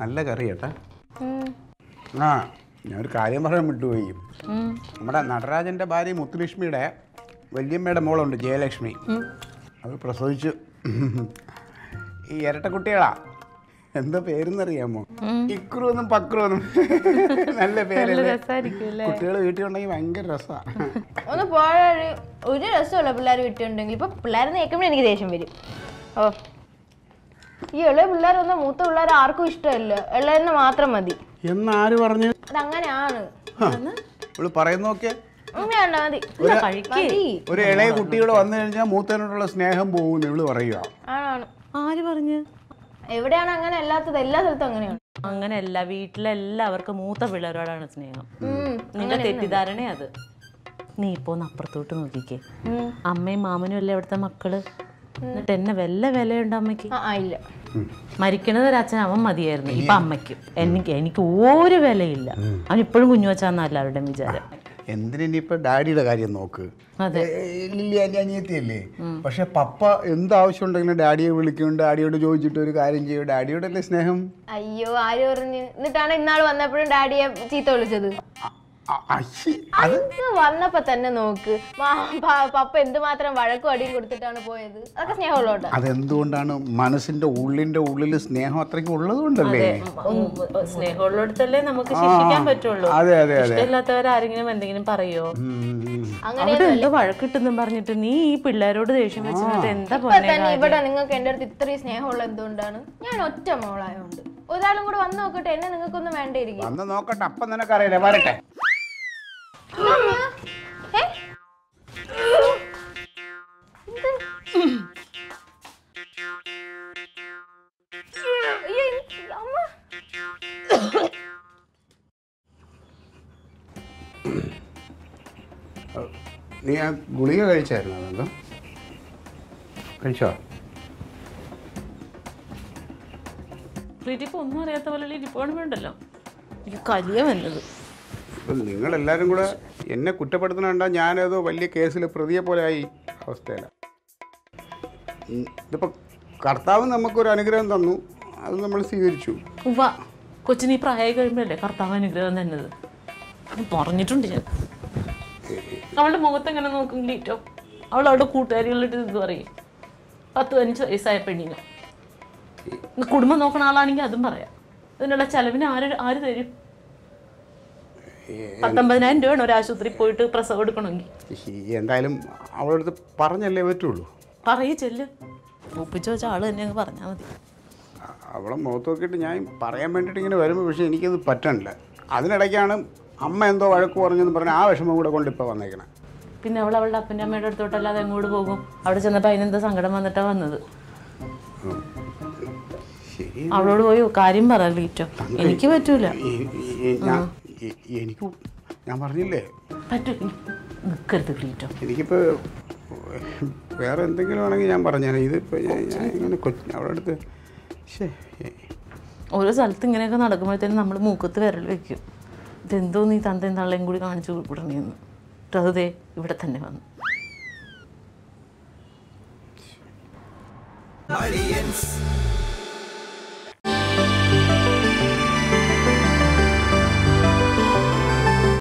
നല്ല കറി കേട്ടാ ആ ഒരു കാര്യം പറയാൻ വിട്ടുപോയി. നമ്മുടെ നടരാജന്റെ ഭാര്യ മുത്തുലക്ഷ്മിയുടെ വല്യമ്മയുടെ മോളുണ്ട് ജയലക്ഷ്മി. അത് പ്രസവിച്ചു. ഈ ഇരട്ട കുട്ടികളാ എന്താ പേരെന്നറിയാമോ? ഇക്രു എന്നും പക്രു എന്നും നല്ല പേരല്ലേ? കുട്ടികൾ വീട്ടിൽ ഉണ്ടെങ്കിൽ ഭയങ്കര രസമാണ് ഒന്ന് പോഴ ഒരു രസമല്ല പിള്ളേർ വീട്ടിലുണ്ടെങ്കിൽ ഇപ്പൊ പിള്ളേരെ നീക്കുമ്പോൾ എനിക്ക് ദേഷ്യം വരും. ഓ ഈ ഇളയ പിള്ളേരൊന്നും മൂത്ത പിള്ളേർ ആർക്കും ഇഷ്ടമല്ല. ഇളയനെ മാത്രം മതി. എന്നാര് പറഞ്ഞു? അതങ്ങനെയാണ്. ഇവൾ പറയുന്നൊക്കെ ഉമ്മയാണ്ട മതി മതി. ഒരു ഇളയ കുട്ടിയോട് വന്നു കഴിഞ്ഞാൽ മൂത്തനോടുള്ള സ്നേഹം പോകുന്നു ഇവൾ പറയുക ആണാണ്. ആര് പറഞ്ഞു? എവിടെയാണ് അങ്ങനെ അല്ലാത്തത്? എല്ലാ സ്ഥലത്തും അങ്ങനെയാണ്. അങ്ങനെയല്ല വീട്ടിലെല്ലാവർക്കും മൂത്ത പിള്ളേരോടാണ് സ്നേഹം. ഉം. നിന്റെ തെറ്റിദ്ധാരണ അത്. നീ ഇപ്പൊ ഒന്ന് അപ്പുറത്തോട്ട് നോക്കിക്കേ. അമ്മയും മാമനും അല്ലേ അവിടുത്തെ മക്കൾ? എന്നിട്ട് എന്നെ വല്ല വിലയുണ്ട് അമ്മയ്ക്ക്? ഇല്ല. മരിക്കണത് ഒരു അച്ഛൻ അവൻ മതിയായിരുന്നു. ഇപ്പൊ അമ്മയ്ക്കും. എനിക്ക് എനിക്ക് ഒരു വിലയില്ല. അവൻ ഇപ്പോഴും കുഞ്ഞുവച്ചാന്ന എല്ലാവരുടെയും വിചാരം. എന്തിനിപ്പോ ഡാഡിയുടെ കാര്യം നോക്ക്? അതെ. ലില്ലി എന്റെ അനിയത്തിയല്ലേ? പക്ഷെ പപ്പ എന്താവശ്യം ഉണ്ടെങ്കിലും ഡാഡിയെ വിളിക്കും ഡാഡിയോട് ചോദിച്ചിട്ട് ഒരു കാര്യം ചെയ്യും. ഡാഡിയോടല്ലേ സ്നേഹം? അയ്യോ ആര് പറഞ്ഞു? എന്നിട്ടാണ് ഇന്നാൾ വന്നപ്പോഴും ഡാഡിയെ ചീത്ത വിളിച്ചത്. വന്നപ്പോ തന്നെ നോക്ക്. പപ്പ എന്തുമാത്രം വഴക്കും അടിയും കൊടുത്തിട്ടാണ് പോയത്? അതൊക്കെ സ്നേഹമുള്ളോട്ടാ അതെന്തുകൊണ്ടാണ് മനസ്സിന്റെ ഉള്ളിന്റെ ഉള്ളിൽ സ്നേഹം അത്രയ്ക്ക് ഉള്ളത് കൊണ്ടല്ലേ സ്നേഹമുള്ളിടത്തല്ലേ നമുക്ക് ശിക്ഷിക്കാൻ പറ്റുള്ളൂ. അതെ അതെ ആരെങ്കിലും എന്തെങ്കിലും പറയോ? അങ്ങനെ എന്തോ വഴക്കിട്ടെന്നും പറഞ്ഞിട്ട് നീ ഈ പിള്ളേരോട് ദേഷ്യം വെച്ചിട്ട് എന്താ ഇവിടെ നിങ്ങൾക്ക് എന്റെ അടുത്ത് ഇത്രയും സ്നേഹമുള്ള എന്തുകൊണ്ടാണ്? ഞാൻ ഒറ്റ മോളായോണ്ട്. ഒരാളും കൂടെ വന്ന് നോക്കട്ടെ. എന്നെ നിങ്ങൾക്കൊന്നും വേണ്ടിയിരിക്കും വന്ന് നോക്കട്ടെ. അപ്പം നിനക്കറിയില്ലേ? വരട്ടെ. നീ ആ ഗുളിക കഴിച്ചായിരുന്നു അതെന്തോ കഴിച്ചോ? പ്രീതിക്ക് ഒന്നും അറിയാത്ത പോലെ ഇരിപ്പാണ് വേണ്ടല്ലോ എനിക്ക് കരിയ വന്നത്. ഇപ്പം നിങ്ങളെല്ലാവരും കൂടെ എന്നെ കുറ്റപ്പെടുത്തണണ്ട ഞാനേതോ വലിയ കേസിൽ പ്രതിയെ പോലെ ആയി അവസ്ഥയിലാണ് ഇതിപ്പോൾ കർത്താവ് നമുക്കൊരു അനുഗ്രഹം തന്നു. അത് നമ്മൾ സ്വീകരിച്ചു. കൊച്ചിന് ഈ പ്രായം കഴിയുമ്പോഴല്ലേ കർത്താവ് അനുഗ്രഹം തന്നത്? പറഞ്ഞിട്ടുണ്ട് ഞാൻ. അവളുടെ മുഖത്ത് എങ്ങനെ നോക്കും ലീറ്റോ അവൾ അവളുടെ കൂട്ടുകാരികളുടെ ഇത് പറയും. പത്ത് പതിനഞ്ച് വയസ്സായ പെണ്ണിനോ. കുടുംബം നോക്കണ ആളാണെങ്കിൽ അതും പറയാം. അതിനുള്ള ചെലവിന് ആര് ആര് തരും? പത്തൊമ്പതിനായിരം രൂപയാണ് ഒരു ആശുപത്രി പോയിട്ട് പ്രസവം എടുക്കണമെങ്കിൽ. എന്തായാലും അവളടുത്ത് പറഞ്ഞല്ലേ പറ്റുള്ളൂ. പറയു ചെല്ല്. ഒപ്പിച്ച് വെച്ച ആൾ തന്നെ അങ്ങ് പറഞ്ഞാൽ മതി. അവളെ മുഖത്ത് നോക്കിയിട്ട് ഞാൻ പറയാൻ വേണ്ടിയിട്ട് ഇങ്ങനെ വരുമ്പോൾ പക്ഷേ എനിക്കത് പറ്റണില്ല. അതിനിടയ്ക്കാണ് അമ്മ എന്തോ വഴക്ക് പറഞ്ഞെന്ന് പറഞ്ഞ ആ വിഷമം കൂടെ കൊണ്ട് ഇപ്പോൾ വന്നേക്കണേ. പിന്നെ അവൾ അവളുടെ അപ്പന്റെ അമ്മയുടെ അടുത്തോട്ടല്ലാതെ എങ്ങോട്ട് പോകും? അവിടെ ചെന്നപ്പോൾ അതിനെന്താ സങ്കടം വന്നിട്ടാ വന്നത്? അവളോട് പോയി കാര്യം പറ എനിക്ക് പറ്റൂല. എനിക്ക് ഞാൻ പറഞ്ഞില്ലേ? എനിക്കിപ്പോ നിൽക്കരുത് ലീറ്റോ എനിക്കിപ്പോൾ വേറെ എന്തെങ്കിലും ആണെങ്കിൽ ഞാൻ പറഞ്ഞേനെ ഇതിപ്പോൾ ഞാൻ ഇങ്ങനെ കൊച്ചു അവിടെ അടുത്ത് ശേ ഓരോ സ്ഥലത്ത് ഇങ്ങനെയൊക്കെ നടക്കുമ്പോഴത്തേനും നമ്മൾ മൂക്കത്ത് വിരൽ വെക്കും. ഇതെന്തോ നീ തന്തയും തള്ളയും കൂടി കാണിച്ചു വിടണേന്ന് അതേ ഇവിടെ തന്നെ വന്നു. Aliens